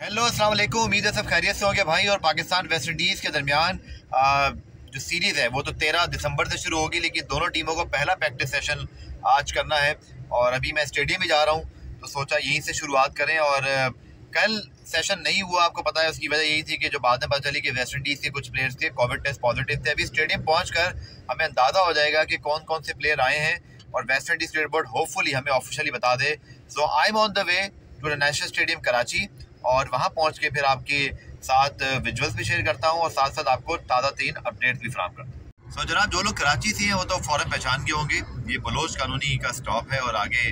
Hello अस्सलाम वालेकुम उम्मीद है सब खैरियत से होंगे भाई और पाकिस्तान वेस्ट इंडीज़ के दरमियान जो सीरीज़ है, वो तो तेरह दिसंबर से शुरू होगी, लेकिन दोनों टीमों को पहला प्रैक्टिस सेशन आज करना है। और अभी मैं स्टेडियम में जा रहा हूँ तो सोचा यहीं से शुरुआत करें। और कल सेशन नहीं हुआ, आपको पता है, उसकी वजह यही थी कि जो बाद में पता चली कि वेस्ट इंडीज़ के कुछ प्लेयर्स थे कोविड टेस्ट पॉजिटिव थे। अभी स्टेडियम पहुँच कर हमें अंदाज़ा हो जाएगा कि कौन कौन से प्लेयर आए हैं और West Indies cricket board hopefully हमें ऑफिशियली बता दे। So I am on the way to the national stadium Karachi और वहाँ पहुँच के फिर आपके साथ विजुअल्स भी शेयर करता हूँ और साथ साथ आपको ताज़ा तीन अपडेट भी फ्राहम करता हूँ। सो जनाब, जो लोग कराची से हैं, वो तो फ़ौर पहचान के होंगे। ये बलोच कॉलोनी का स्टॉप है और आगे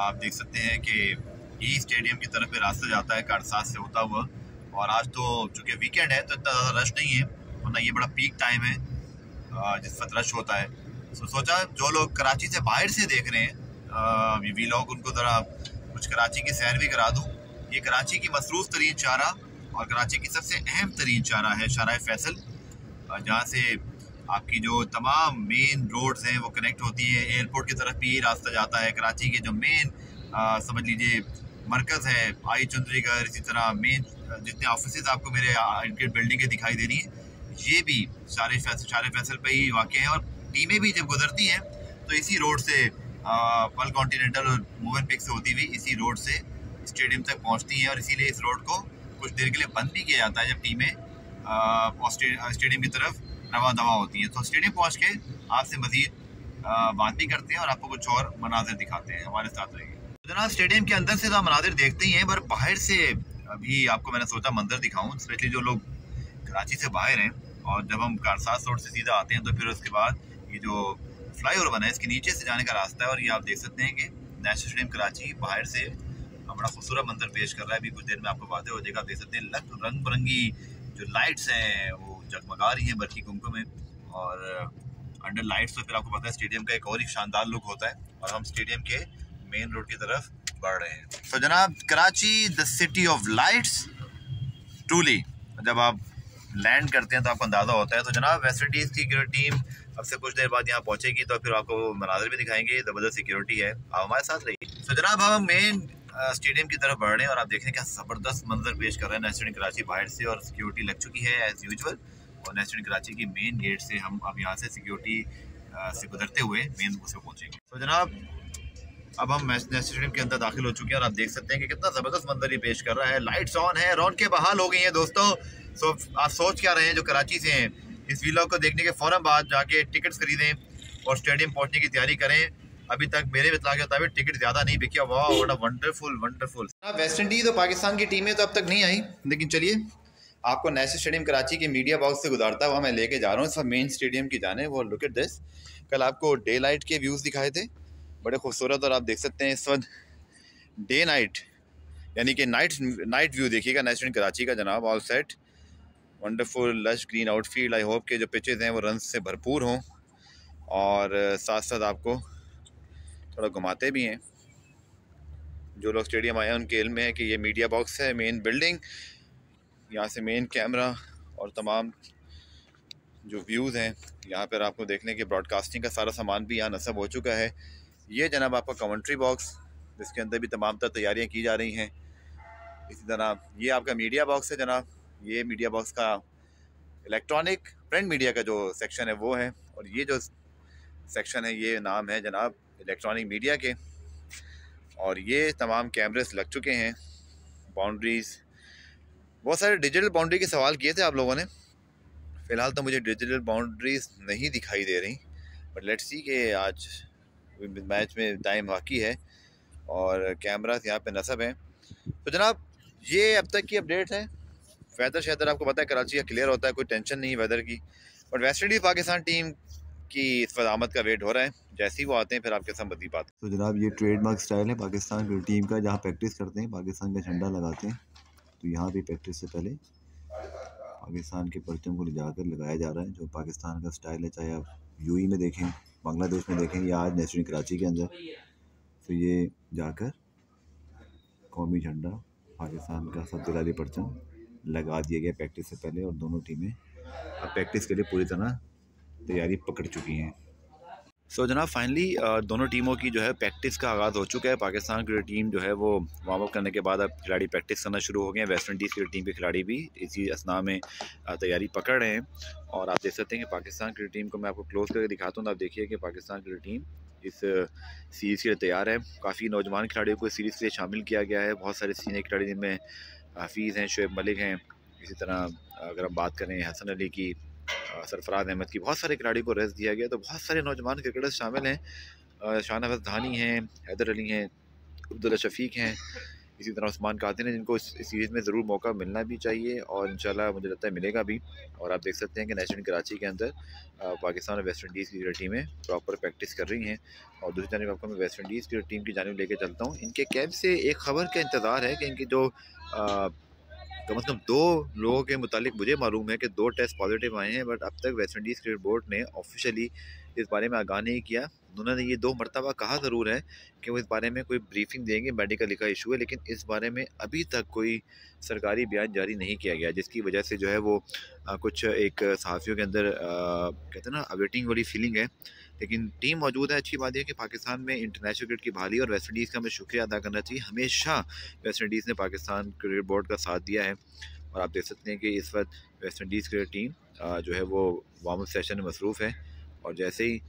आप देख सकते हैं कि ई स्टेडियम की तरफ़ रास्ता जाता है कारसाज से होता हुआ। और आज तो चूँकि वीकेंड है तो इतना ज़्यादा रश नहीं है, वरना ये बड़ा पीक टाइम है जिस वक्त रश होता है। सो सोचा जो लोग कराची से बाहर से देख रहे हैं वी लोग उनको ज़रा कुछ कराची की सैर भी करा दूँ। ये कराची की मसरूफ़ तरीन चारा और कराची की सबसे अहम तरीन चारा है शारा फैसल जहाँ से आपकी जो तमाम मेन रोड्स हैं वो कनेक्ट होती हैं। एयरपोर्ट की तरफ़ भी रास्ता जाता है, कराची के जो मेन समझ लीजिए, मरकज़ है, आई चंद्रीगढ़, इसी तरह मेन जितने ऑफ़िस आपको मेरे इनके बिल्डिंगें दिखाई दे रही हैं, ये भी सारे फैसल शारे फैसल पर ही वाक़ हैं और टीमें भी जब गुजरती हैं तो इसी रोड से पल कॉन्टीनेंटल और मूवन पिक से होती हुई इसी रोड से स्टेडियम तक पहुँचती हैं और इसीलिए इस रोड को कुछ देर के लिए बंद भी किया जाता है जब टीमें स्टेडियम की तरफ़ रवा दवा होती हैं। तो स्टेडियम पहुँच के आपसे मज़ीद बात भी करते हैं और आपको कुछ और मनाजिर दिखाते हैं। हमारे साथ रहिए। तो जनाब स्टेडियम के अंदर से तो मनाजिर देखते ही हैं, पर बाहर से अभी आपको मैंने सोचा मंजर दिखाऊँ, स्पेशली जो लोग कराची से बाहर हैं और जब हम कारसाज रोड से सीधा आते हैं तो फिर उसके बाद ये जो फ्लाई ओवर बना है, इसके नीचे से जाने का रास्ता है और ये आप देख सकते हैं कि नेशनल स्टेडियम कराची बाहर से बड़ा खूबसूरत मंजर पेश कर रहा है। अभी कुछ देर में आपको बातें हो जाएगा। देख सकते हैं लग रंग बिरंगी जो लाइट्स हैं, वो जगमगा रही हैं बरकी कुमकुम में। और अंडर लाइट्स तो फिर आपको पता है स्टेडियम का एक और ही शानदार लुक होता है। और हम स्टेडियम के मेन रोड की तरफ़ बढ़ रहे हैं। तो जनाब, Karachi the city of lights truly जब आप लैंड करते हैं तो आपको अंदाज़ा होता है। तो जनाब वेस्ट इंडीज़ की टीम अब से कुछ देर बाद यहाँ पहुँचेगी तो फिर आपको मनाजर भी दिखाएँगे। ज़बरदस्त सिक्योरिटी है। आप हमारे साथ रहिए। तो जनाब, हम मेन स्टेडियम की तरफ़ बढ़ रहे हैं और आप देख रहे हैं क्या ज़बरदस्त मंजर पेश कर रहे हैं नेशनल कराची बाहर से और सिक्योरिटी लग चुकी है एज़ यूजल और नेशनल कराची की मेन गेट से हम अब यहाँ से सिक्योरिटी से गुजरते हुए मेन उस पहुँचेंगे। तो जनाब, अब हम स्टेडियम के अंदर दाखिल हो चुके हैं और आप देख सकते हैं कि कितना ज़बरदस्त मंजर ये पेश कर रहा है। लाइट्स ऑन है रौन के बहाल हो गई हैं दोस्तों। सो आप सोच क्या रहे हैं जो कराची से हैं? इस वीलॉग को देखने के फ़ौरन बाद जाके टिकट्स खरीदें और स्टेडियम पहुँचने की तैयारी करें। अभी तक मेरे इतला के मुताबिक टिकट ज़्यादा नहीं बिकिया वाह वंडरफुल वंडरफुल वेस्ट इंडीज़ और पाकिस्तान की टीमें तो अब तक नहीं आई, लेकिन चलिए, आपको नेशनल स्टेडियम कराची के मीडिया बॉक्स से गुजारता हुआ मैं लेके जा रहा हूँ, इस मेन स्टेडियम की जाने, वो लुक एट दिस कल आपको डे लाइट के व्यूज़ दिखाए थे, बड़े खूबसूरत, और आप देख सकते हैं इस वक्त डे नाइट यानी कि नाइट नाइट व्यू देखिएगा, नेशनल कराची का जनाब all set wonderful lush green outfield I hope के जो पिचेज़ हैं, वो रन से भरपूर हों, और साथ साथ आपको थोड़ा घुमाते भी हैं। जो लोग स्टेडियम आए हैं, उनके इल्म में है कि ये मीडिया बॉक्स है मेन बिल्डिंग यहाँ से मेन कैमरा और तमाम जो व्यूज़ हैं, यहाँ पर आपको देखने के ब्रॉडकास्टिंग का सारा सामान भी यहाँ नस्ब हो चुका है। ये जनाब आपका कमेंट्री बॉक्स जिसके अंदर भी तमाम तर तैयारियाँ की जा रही हैं। इसी तरह ये आपका मीडिया बॉक्स है जनाब। ये मीडिया बॉक्स का इलेक्ट्रॉनिक प्रिंट मीडिया का जो सेक्शन है, वो है। और ये जो सेक्शन है, ये नाम है जनाब इलेक्ट्रॉनिक मीडिया के। और ये तमाम कैमरेस लग चुके हैं बाउंड्रीज़ बहुत सारे डिजिटल बाउंड्री के सवाल किए थे आप लोगों ने। फ़िलहाल तो मुझे डिजिटल बाउंड्रीज़ नहीं दिखाई दे रही बट लेट्स सी कि आज मैच में टाइम बाकी है और कैमरास यहाँ पे नसब हैं। तो जनाब, ये अब तक की अपडेट है। वेदर शैदर आपको पता है, कराची का क्लियर होता है, कोई टेंशन नहीं वेदर की। But West Indies Pakistan team की इस पर आमद का वेट हो रहा है। जैसे ही वो आते हैं, फिर आपके साथ बदी बात। तो जनाब, ये ट्रेडमार्क स्टाइल है पाकिस्तान की टीम का, जहाँ प्रैक्टिस करते हैं, पाकिस्तान का झंडा लगाते हैं। तो यहाँ भी प्रैक्टिस से पहले पाकिस्तान के परचम को ले जाकर लगाया जा रहा है, जो पाकिस्तान का स्टाइल है, चाहे आप यू में देखें, बांग्लादेश में देखें, या आज नेशनल कराची के अंदर। तो ये जाकर कौमी झंडा, पाकिस्तान का सब दिलाली परचम लगा दिया गया प्रैक्टिस से पहले और दोनों टीमें अब प्रैक्टिस के लिए पूरी तरह तैयारी पकड़ चुकी हैं। सो so, जनाब फाइनली दोनों टीमों की जो है प्रैक्टिस का आगाज़ हो चुका है। पाकिस्तान की टीम जो है वो वार्म अप करने के बाद अब खिलाड़ी प्रैक्टिस करना शुरू हो गए हैं। वेस्ट इंडीज़ की टीम के खिलाड़ी भी इसी असना में तैयारी पकड़ रहे हैं। और आप देख सकते हैं कि पाकिस्तान की टीम को मैं आपको क्लोज करके दिखाता हूँ। तो आप देखिए कि पाकिस्तान की टीम इस सीरीज़ के लिए तैयार है। काफ़ी नौजवान खिलाड़ियों को इस सीरीज़ के लिए शामिल किया गया है। बहुत सारे सीनियर खिलाड़ी जिनमें हफीज़ हैं शुएब मलिक हैं। इसी तरह अगर हम बात करें हसन अली की सरफराज अहमद की बहुत सारे खिलाड़ी को रेस्ट दिया गया। तो बहुत सारे नौजवान क्रिकेटर्स शामिल हैं। शाह नवाज़ धानी हैं, हैदर अली हैं, अब्दुल्ला शफीक हैं। इसी तरह उस्मान कादिर हैं, जिनको इस सीरीज़ में ज़रूर मौका मिलना भी चाहिए और इंशाल्लाह मुझे लगता है मिलेगा भी। और आप देख सकते हैं कि नेशनल कराची के अंदर पाकिस्तान और वेस्ट इंडीज़ की टीमें प्रॉपर प्रैक्टिस कर रही हैं। और दूसरी जानब आपको मैं वेस्ट इंडीज़ की टीम की जानब लेके चलता हूँ। इनके कैंप से एक ख़बर का इंतज़ार है कि इनकी जो कम अज़ कम दो लोगों के मुतालिक मुझे मालूम है कि दो टेस्ट पॉजिटिव आए हैं बट अब तक वेस्ट इंडीज़ क्रिकेट बोर्ड ने ऑफिशियली इस बारे में आगाह नहीं किया। उन्होंने ये दो मरतबा कहा ज़रूर है कि वो इस बारे में कोई ब्रीफिंग देंगे मेडिकल का इशू है लेकिन इस बारे में अभी तक कोई सरकारी बयान जारी नहीं किया गया जिसकी वजह से जो है वो आ, कुछ एक सहाफ़ियों के अंदर कहते हैं ना अवेटिंग वाली फीलिंग है। लेकिन टीम मौजूद है, अच्छी बात यह कि पाकिस्तान में इंटरनेशनल क्रिकेट की बहाली और वेस्ट इंडीज़ का हमें शुक्रिया अदा करना चाहिए। हमेशा वेस्ट इंडीज़ ने पाकिस्तान क्रिकेट बोर्ड का साथ दिया है और आप देख सकते हैं कि इस वक्त वेस्ट इंडीज़ क्रिकेट टीम जो है वो वार्म सेशन में मसरूफ़ है और जैसे ही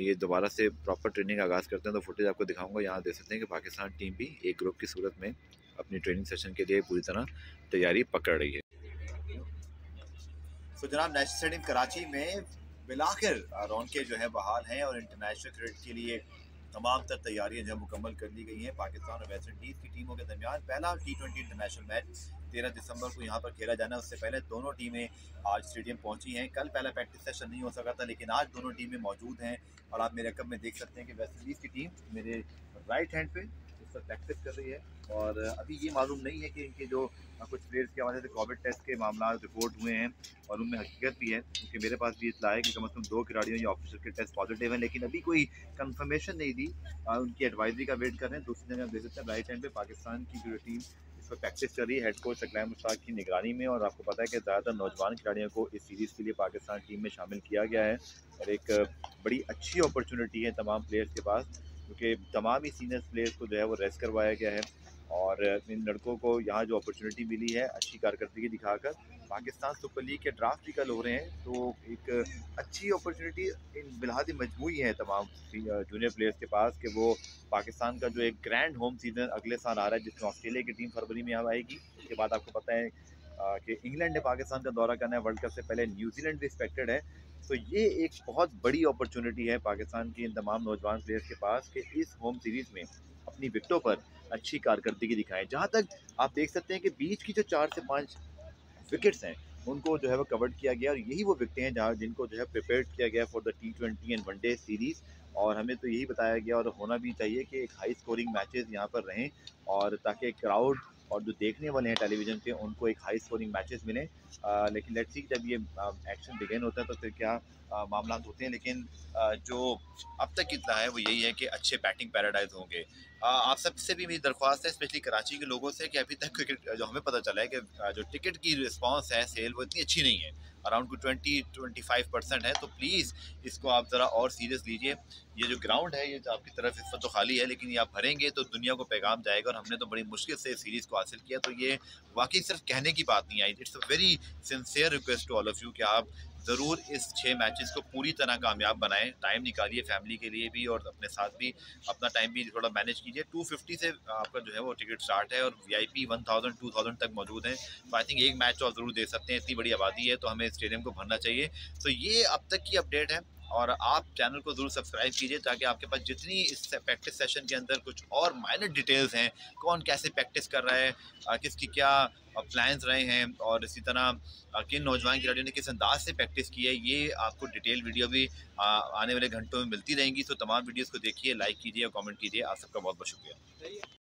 ये दोबारा से प्रॉपर ट्रेनिंग आगाज़ करते हैं तो फुटेज आपको दिखाऊँगा। यहाँ देख सकते हैं कि पाकिस्तान टीम भी एक ग्रुप की सूरत में अपनी ट्रेनिंग सेशन के लिए पूरी तरह तैयारी पकड़ रही है। तो जनाब नेशनल स्टेडियम कराची में बिलाखिर रौनकें जो है बहाल हैं और इंटरनेशनल क्रिकेट के लिए तमाम तर तैयारियाँ जो है मुकम्मल कर ली गई हैं। पाकिस्तान और वेस्ट इंडीज़ की टीमों के दरमियान पहला टी ट्वेंटी इंटरनेशनल मैच तेरह दिसंबर को यहाँ पर खेला जाना है। उससे पहले दोनों टीमें आज स्टेडियम पहुँची हैं। कल पहला प्रैक्टिस सेशन नहीं हो सका था, लेकिन आज दोनों टीमें मौजूद हैं। और आप मेरे कब में देख सकते हैं कि वेस्ट इंडीज़ की टीम मेरे राइट हैंड पे पर प्रैक्टिस कर रही है। और अभी ये मालूम नहीं है कि इनके जो कुछ प्लेयर्स के हवाले से कोविड टेस्ट के मामला रिपोर्ट हुए हैं और उनमें हकीकत भी है। क्योंकि मेरे पास भी इतला है कि कम अज़ कम दो खिलाड़ियों या ऑफिसर के टेस्ट पॉजिटिव हैं, लेकिन अभी कोई कंफर्मेशन नहीं दी। उनकी एडवाइजरी का वेट कर रहे हैं। दूसरी जगह देख सकते हैं राइट हैंड पे पाकिस्तान की जो टीम इस पर प्रैक्टिस कर रही है। हेड कोच अकलाम मुश्ताक की निगरानी में और आपको पता है कि ज़्यादातर नौजवान खिलाड़ियों को इस सीरीज़ के लिए पाकिस्तान टीम में शामिल किया गया है। और एक बड़ी अच्छी अपॉर्चुनिटी है तमाम प्लेयर्स के पास। क्योंकि तमाम ही सीनियर प्लेयर्स को जो है वो रेस्ट करवाया गया है और इन लड़कों को यहाँ जो अपॉर्चुनिटी मिली है, अच्छी कारकर्दगी दिखाकर, पाकिस्तान सुपर लीग के ड्राफ्ट भी कल हो रहे हैं तो एक अच्छी अपॉर्चुनिटी इन बिलहाद मजमू है तमाम जूनियर प्लेयर्स के पास कि वो पाकिस्तान का जो एक ग्रैंड होम सीज़न अगले साल आ रहा है, जिसमें ऑस्ट्रेलिया की टीम फरवरी में यहाँ आएगी। उसके बाद आपको पता है कि इंग्लैंड ने पाकिस्तान का दौरा करना है, वर्ल्ड कप से पहले न्यूजीलैंड भी एक्सपेक्टेड है। तो ये एक बहुत बड़ी अपॉर्चुनिटी है पाकिस्तान की इन तमाम नौजवान प्लेयर्स के पास कि इस होम सीरीज़ में अपनी विकटों पर अच्छी कारकर्दगी दिखाएँ। जहाँ तक आप देख सकते हैं कि बीच की जो चार से पाँच विकेट्स हैं, उनको जो है वो कवर्ड किया गया और यही वो विकटें हैं जहाँ जिनको जो है प्रिपेयर किया गया for the T twenty and one day series और हमें तो यही बताया गया और होना भी चाहिए कि एक हाई स्कोरिंग मैचेस यहाँ पर रहें और ताकि क्राउड और जो देखने वाले हैं टेलीविज़न पे उनको एक हाई स्कोरिंग मैचेस मिले। लेकिन लेट्स सी जब ये एक्शन बिगेन होता है तो फिर क्या मामला होते हैं। लेकिन आ, जो अब तक कितना है वो यही है कि अच्छे बैटिंग पैराडाइज होंगे। आप सबसे भी मेरी दरख्वास्त है स्पेशली कराची के लोगों से, कि अभी तक क्रिकेट, जो हमें पता चला है कि जो टिकट की रिस्पॉन्स है सेल वो इतनी अच्छी नहीं है। Around to twenty twenty five percent है तो प्लीज़ इसको आप ज़रा और सीरियस लीजिए। ये जो ग्राउंड है, ये आपकी तरफ़ इस वक्त तो खाली है, लेकिन ये आप भरेंगे तो दुनिया को पैगाम जाएगा और हमने तो बड़ी मुश्किल से सीरीज़ को हासिल किया। तो ये वाकई सिर्फ़ कहने की बात नहीं आई। It's a very sincere request to all of you कि आप ज़रूर इस छः मैचेस को पूरी तरह कामयाब बनाएँ। टाइम निकालिए फैमिली के लिए भी और अपने साथ भी अपना टाइम भी थोड़ा मैनेज कीजिए। 250 से आपका जो है वो टिकट स्टार्ट है और V I P one thousand two thousand तक मौजूद हैं। तो आई थिंक एक मैच तो ज़रूर दे सकते हैं। इतनी बड़ी आबादी है तो हमें स्टेडियम को भरना चाहिए। तो ये अब तक की अपडेट है। और आप चैनल को ज़रूर सब्सक्राइब कीजिए ताकि आपके पास जितनी इस प्रैक्टिस सेशन के अंदर कुछ और माइनर डिटेल्स हैं, कौन कैसे प्रैक्टिस कर रहा है किसकी क्या प्लान्स रहे हैं और इसी तरह किन नौजवान खिलाड़ियों ने किस अंदाज से प्रैक्टिस की है, ये आपको डिटेल वीडियो भी आने वाले घंटों में मिलती रहेंगी। तो तमाम वीडियोज़ को देखिए लाइक कीजिए और कॉमेंट कीजिए। आप सबका बहुत बहुत शुक्रिया।